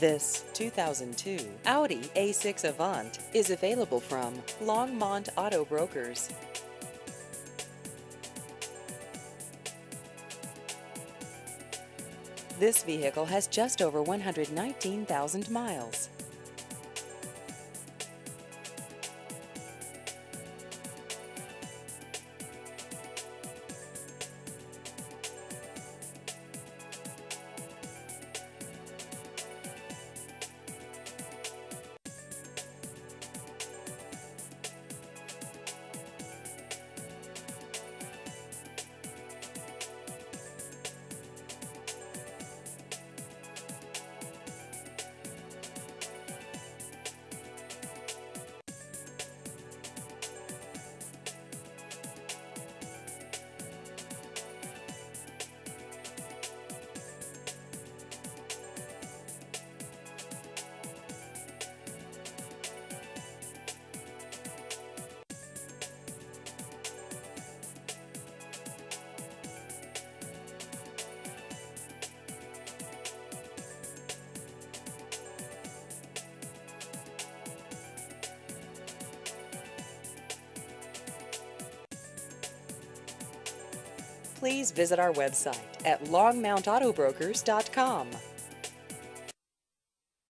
This 2002 Audi A6 Avant is available from Longmont Auto Brokers. This vehicle has just over 119,000 miles. Please visit our website at longmontautobrokers.com.